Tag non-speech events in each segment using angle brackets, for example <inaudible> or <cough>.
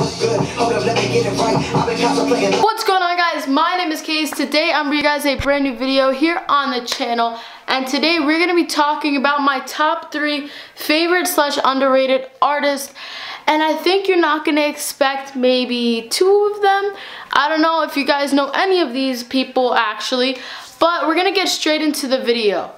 What's going on guys? My name is KayZ. Today I'm bringing you guys a brand new video here on the channel. And today we're going to be talking about my top three favorite slash underrated artists. And I think you're not going to expect maybe two of them. I don't know if you guys know any of these people actually. But we're going to get straight into the video.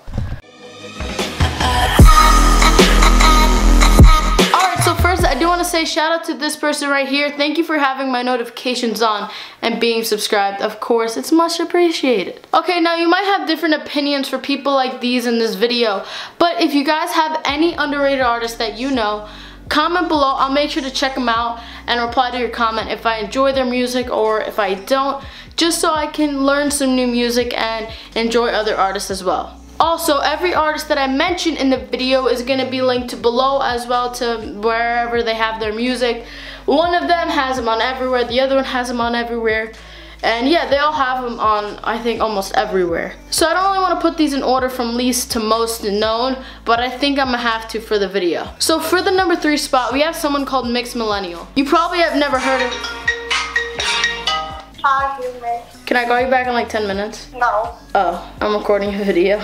Want to say shout out to this person right here. Thank you for having my notifications on and being subscribed. Of course, it's much appreciated. Okay, now you might have different opinions for people like these in this video, but if you guys have any underrated artists that you know, comment below. I'll make sure to check them out and reply to your comment if I enjoy their music or if I don't, just so I can learn some new music and enjoy other artists as well. Also, every artist that I mentioned in the video is going to be linked below as well to wherever they have their music. One of them has them on everywhere, the other one has them on everywhere. And yeah, they all have them on, I think, almost everywhere. So I don't really want to put these in order from least to most known, but I think I'm going to have to for the video. So for the number three spot, we have someone called Mixd Millennial. You probably have never heard of... Can I call you back in like 10 minutes? No. Oh, I'm recording a video.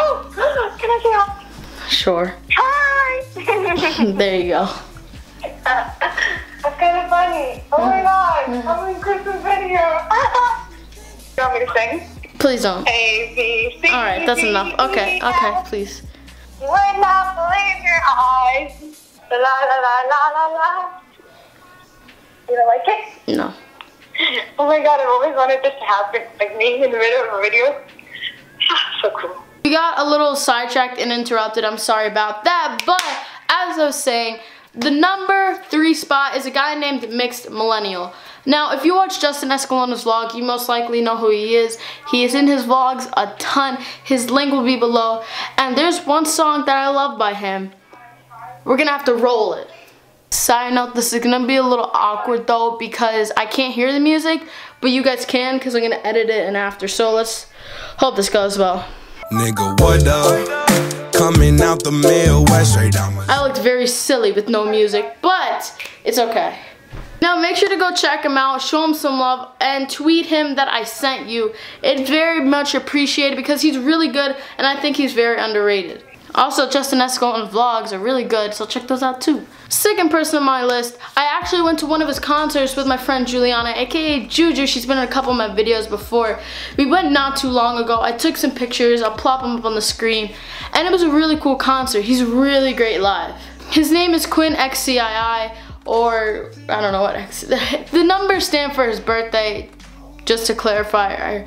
Oh, can I say hi? Sure. Hi! <laughs> there you go. <laughs> That's kind of funny. Oh my god, I'm in Christmas video. <laughs> you want me to sing? Please don't. A, B, C, Alright, that's enough. Okay, okay, please. You would not believe your eyes. La la la la la la. You don't like it? No. Oh my god, I've always wanted this to happen. Like me in the middle of a video. <sighs> so cool. We got a little sidetracked and interrupted. I'm sorry about that. But as I was saying, the number three spot is a guy named Mixd Millennial. Now, if you watch Justin Escalona's vlog, you most likely know who he is. He is in his vlogs a ton. His link will be below. And there's one song that I love by him. We're going to have to roll it. Side note, this is going to be a little awkward though because I can't hear the music, but you guys can because I'm going to edit it and after. So let's hope this goes well. Nigga, what up? Coming out the Midwest, straight down my I looked very silly with no music, but it's okay. Now make sure to go check him out, show him some love, and tweet him that I sent you. It's very much appreciated because he's really good, and I think he's very underrated. Also, Justin Escalona vlogs are really good, so check those out too. Second person on my list, I actually went to one of his concerts with my friend Juliana, aka Juju. She's been in a couple of my videos before. We went not too long ago. I took some pictures. I'll plop them up on the screen. And it was a really cool concert. He's really great live. His name is Quinn XCII, or I don't know what X. <laughs> The numbers stand for his birthday, just to clarify.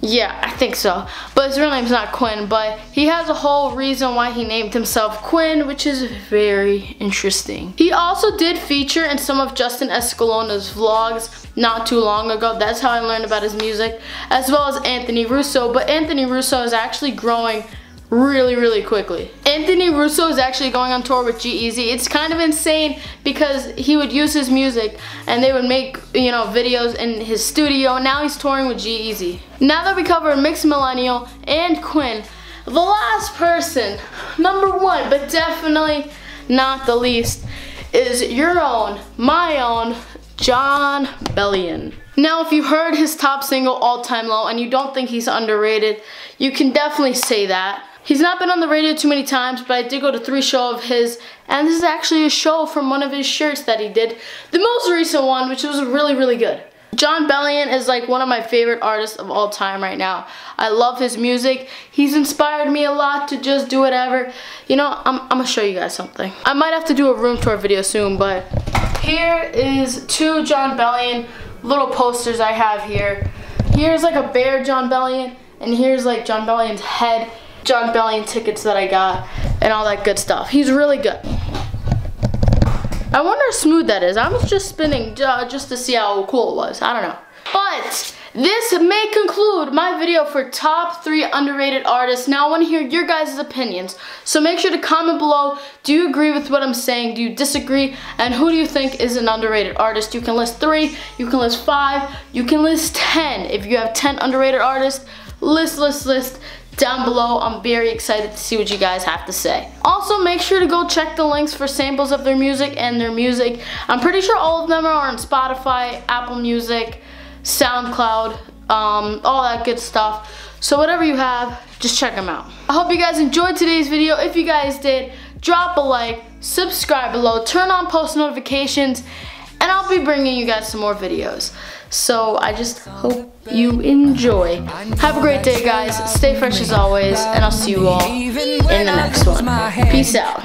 Yeah, I think so. But his real name's not Quinn, but he has a whole reason why he named himself Quinn, which is very interesting. He also did feature in some of Justin Escalona's vlogs not too long ago. That's how I learned about his music, as well as Anthony Russo. But Anthony Russo is actually growing really, really quickly. Anthony Russo is actually going on tour with G-Eazy. It's kind of insane because he would use his music and they would make, you know, videos in his studio. Now he's touring with G-Eazy. Now that we covered Mixd Millennial and Quinn, the last person, number one, but definitely not the least, is your own, my own, Jon Bellion. Now, if you heard his top single, All Time Low, and you don't think he's underrated, you can definitely say that. He's not been on the radio too many times, but I did go to three shows of his, and this is actually a show from one of his shirts that he did. The most recent one, which was really, really good. Jon Bellion is like one of my favorite artists of all time right now. I love his music. He's inspired me a lot to just do whatever. You know, I'm, I'm gonna show you guys something. I might have to do a room tour video soon, but here is two Jon Bellion little posters I have here. Here's like a bear Jon Bellion, and here's like Jon Bellion's head. Jon Bellion tickets that I got and all that good stuff. He's really good. I wonder how smooth that is. I was just spinning uh, just to see how cool it was. I don't know. But this may conclude my video for top three underrated artists. Now I want to hear your guys' opinions. So make sure to comment below. Do you agree with what I'm saying? Do you disagree? And who do you think is an underrated artist? You can list three, you can list five, you can list 10. If you have 10 underrated artists, list, list, list down below. I'm very excited to see what you guys have to say. Also, make sure to go check the links for samples of their music and their music. I'm pretty sure all of them are on Spotify, Apple Music, SoundCloud, um, all that good stuff. So whatever you have, just check them out. I hope you guys enjoyed today's video. If you guys did, drop a like, subscribe below, turn on post notifications, and I'll be bringing you guys some more videos. So I just hope you enjoy. Have a great day, guys. Stay fresh as always, and I'll see you all in the next one. Peace out.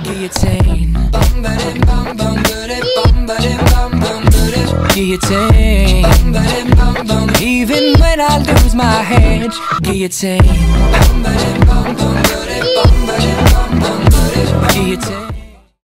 Even when I lose my head, guillotine. Guillotine.